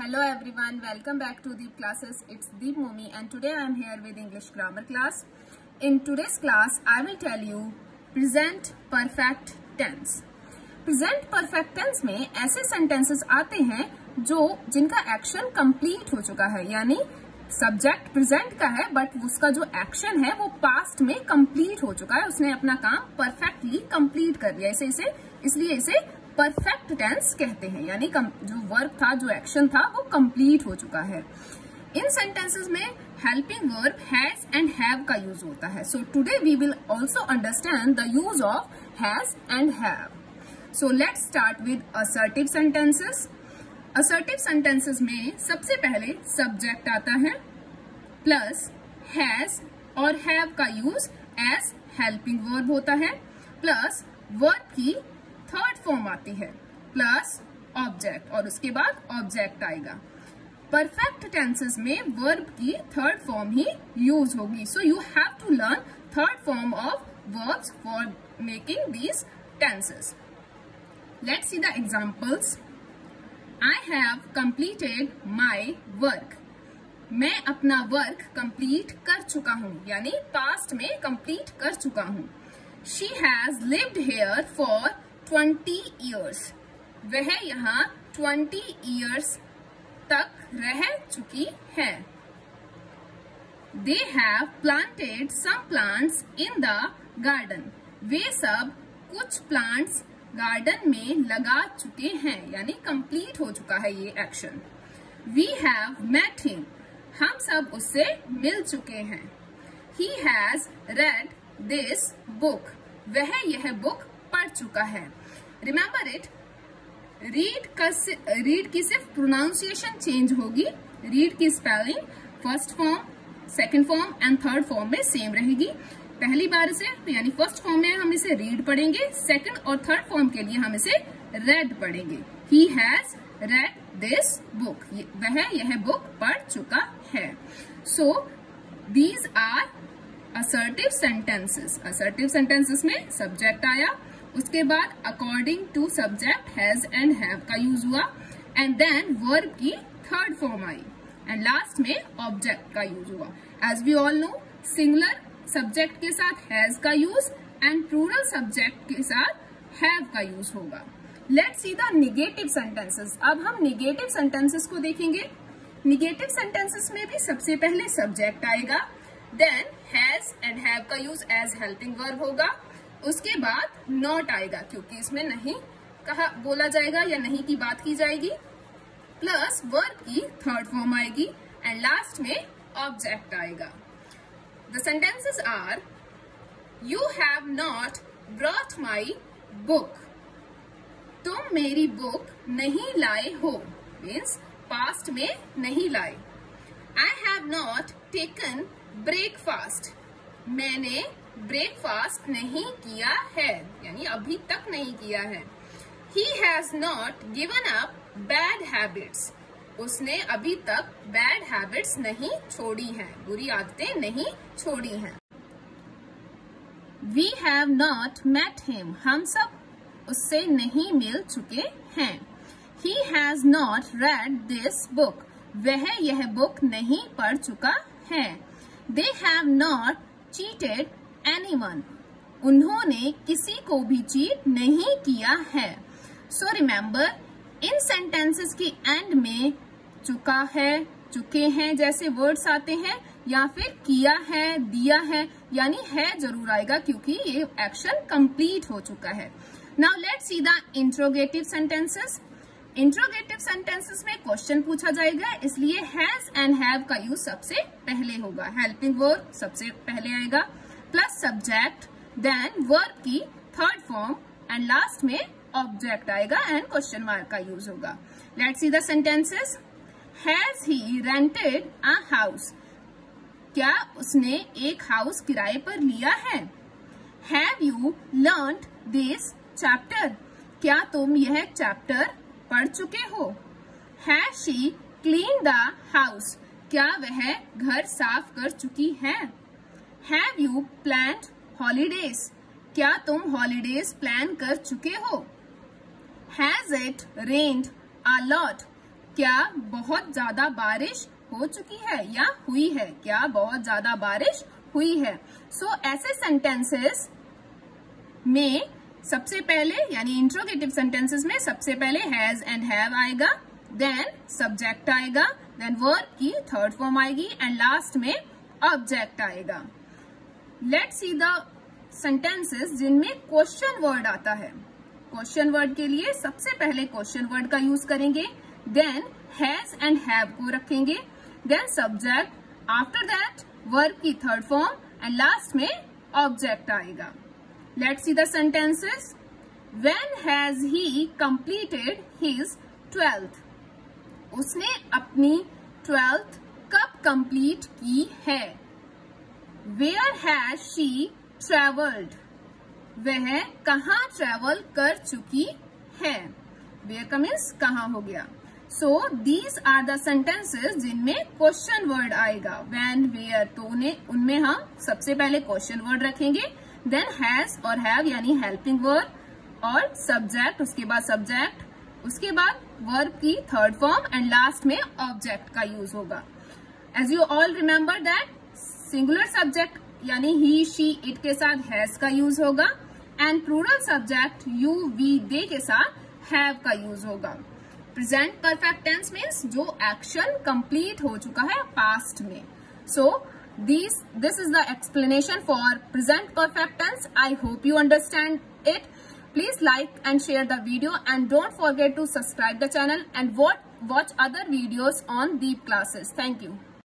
Hello everyone welcome back to Deep classes it's Deep mommy and today I am here with English grammar class in today's class I will tell you present perfect tense present perfect tense में ऐसे sentences आते हैं जो जिनका action complete हो चुका है, यानी सब्जेक्ट प्रेजेंट का है बट उसका जो एक्शन है वो पास्ट में कंप्लीट हो चुका है। उसने अपना काम परफेक्टली कंप्लीट कर दिया इसे इसे, इसलिए इसे परफेक्ट टेंस कहते हैं, यानी जो वर्क था, जो एक्शन था, वो कंप्लीट हो चुका है। इन सेंटेंसेस में helping verb has and have का यूज़ होता है। So today we will also understand the use of has and have so let's start with assertive sentences assertive sentences में सबसे पहले सब्जेक्ट आता है प्लस हैज़ और हैव का यूज़ एज हेल्पिंग वर्ब होता है प्लस वर्ब की थर्ड फॉर्म आती है प्लस ऑब्जेक्ट और उसके बाद ऑब्जेक्ट आएगा। परफेक्ट टेंसेस में वर्ब की थर्ड फॉर्म ही यूज़ होगी। So you have to learn third form of verbs for making these tenses let's see the examples I have completed my work मैं अपना वर्क कंप्लीट कर चुका हूँ, यानी पास्ट में कंप्लीट कर चुका हूँ। She has lived here for twenty years वह यहाँ ट्वेंटी ईयर्स तक रह चुकी है। They have planted some plants in the garden वे सब कुछ प्लांट्स गार्डन में लगा चुके हैं, यानी कंप्लीट हो चुका है ये action we have met him हम सब उससे मिल चुके हैं। He has read this book वह यह बुक चुका है। रिमेम्बर इट रीड का रीड की सिर्फ़ प्रोनाउंसिएशन चेंज होगी। रीड की spelling first form second form and third form में सेम रहेगी। पहली बार से, यानी फ़र्स्ट फॉर्म में हम इसे रीड पढ़ेंगे। सेकंड और थर्ड फॉर्म के लिए हम इसे रेड पढ़ेंगे। He has read this book वह, यह बुक पढ़ चुका है। So these are assertive sentences assertive sentences में सब्जेक्ट आया। उसके बाद according to subject has and have का यूज़ हुआ एंड देन वर्ब की थर्ड फॉर्म आई। एंड लास्ट में ऑब्जेक्ट का यूज़ हुआ। As we all know singular subject के साथ हैज़ का यूज़ एंड प्लूरल सब्जेक्ट के साथ हैव का यूज़ होगा। Let see the negative sentences अब हम निगेटिव सेंटेंसेस को देखेंगे। निगेटिव सेंटेंसेस में भी सबसे पहले सब्जेक्ट आएगा। देन हैज़ एंड हैव का यूज़ एज हेल्पिंग वर्ब होगा। उसके बाद नॉट आएगा, क्योंकि इसमें नहीं कहा, बोला जाएगा या नहीं की बात की जाएगी। प्लस वर्ब की थर्ड फॉर्म आएगी एंड लास्ट में ऑब्जेक्ट आएगा। The sentences are you have not brought my book तुम मेरी बुक नहीं लाए हो मीन्स पास्ट में नहीं लाए। I have not taken breakfast मैंने ब्रेकफास्ट नहीं किया है, यानी अभी तक नहीं किया है। He has not given up bad habits उसने अभी तक बैड हैबिट्स नहीं छोड़ी हैं, बुरी आदतें नहीं छोड़ी हैं। We have not met him हम सब उससे नहीं मिल चुके हैं। He has not read this book वह यह बुक नहीं पढ़ चुका है। They have not cheated anyone उन्होंने किसी को भी चीट नहीं किया है। सो रिमेम्बर इन सेंटेंसेस की एंड में चुका है, चुके हैं जैसे वर्ड्स आते हैं, या फिर किया है, दिया है, यानी है ज़रूर आएगा क्योंकि ये एक्शन कंप्लीट हो चुका है। Now let see the interrogative sentences interrogative sentences में क्वेश्चन पूछा जाएगा, इसलिए हैज़ एंड हैव का यूज़ सबसे पहले होगा। हेल्पिंग वर्ब सबसे पहले आएगा। प्लस सब्जेक्ट देन वर्ब की थर्ड फॉर्म एंड लास्ट में ऑब्जेक्ट आएगा एंड क्वेश्चन मार्क का यूज़ होगा। Let see the sentences has he rented a house क्या उसने एक हाउस किराए पर लिया है? Have you learn this chapter क्या तुम यह चैप्टर पढ़ चुके हो? Have she clean the house क्या वह घर साफ़ कर चुकी है? हैव यू प्लान हॉलीडेज क्या तुम हॉलीडेज प्लान कर चुके हो? Has it rained a lot क्या बहुत ज़्यादा बारिश हो चुकी है या हुई है? क्या बहुत ज़्यादा बारिश हुई है? सो so, ऐसे सेंटेंसेस में सबसे पहले यानी इंट्रोगेटिव सेंटेंसेस में सबसे पहले हैज़ एंड हैव आएगा देन सब्जेक्ट आएगा देन वर्ब की थर्ड फॉर्म आएगी एंड लास्ट में ऑब्जेक्ट आएगा। लेट सी द सेंटेंसेस जिनमें क्वेश्चन वर्ड आता है। क्वेश्चन वर्ड के लिए सबसे पहले क्वेश्चन वर्ड का यूज़ करेंगे देन हैज़ एंड हैव को रखेंगे then subject after that verb की थर्ड फॉर्म एंड लास्ट में ऑब्जेक्ट आएगा। Let see the sentences when has he completed his twelfth उसने अपनी ट्वेल्थ कब कंप्लीट की है? वेयर हैज़ शी ट्रेवल्ड वह कहा ट्रेवल कर चुकी है? वेयर का मीन्स कहा हो गया? So these are the sentences जिनमें क्वेश्चन वर्ड आएगा। वैन वेयर तो उन्हें, उनमें हम सबसे पहले क्वेश्चन वर्ड रखेंगे। देन हैज़ और हैव यानी हेल्पिंग वर्ड और सब्जेक्ट उसके बाद सब्जेक्ट उसके बाद वर्ब की थर्ड फॉर्म एंड लास्ट में ऑब्जेक्ट का यूज़ होगा। As you all remember that singular subject यानी ही शी इट के साथ हैज़ का यूज़ होगा and plural subject you we they के साथ हैव का यूज़ होगा। प्रेजेंट परफेक्ट टेंस मीन्स जो एक्शन कंप्लीट हो चुका है पास्ट में। So this this is the explanation for present perfect tense I hope you understand it please like and share the video and don't forget to subscribe the channel and what watch other videos on Deep classes thank you.